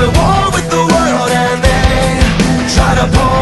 I'm at war with the world and they try to pull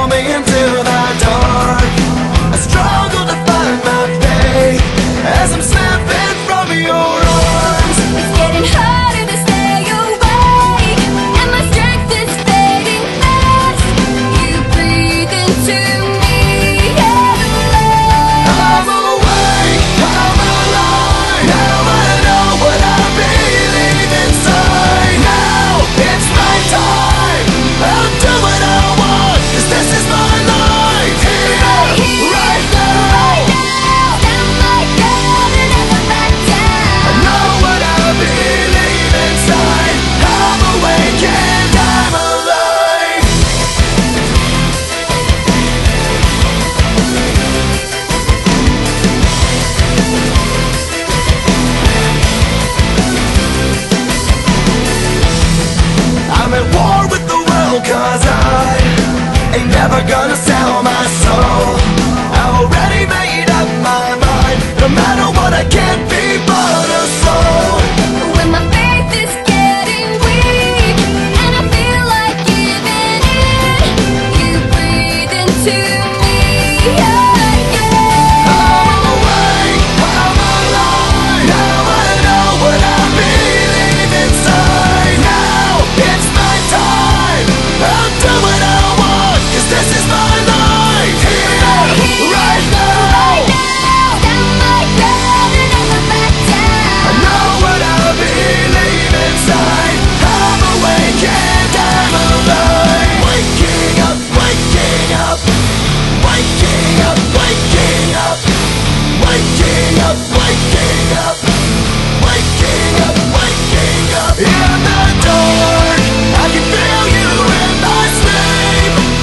gonna sell my soul. I already made up my mind. No matter what I can't be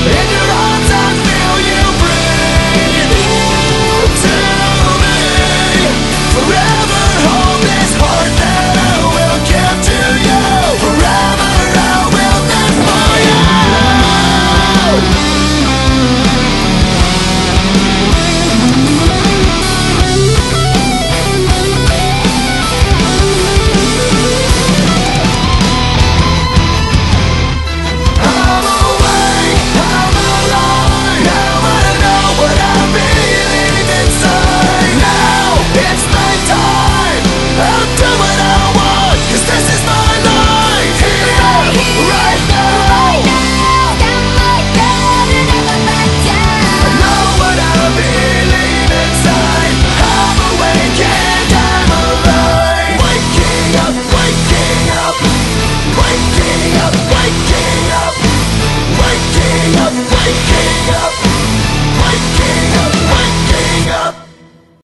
Yeah.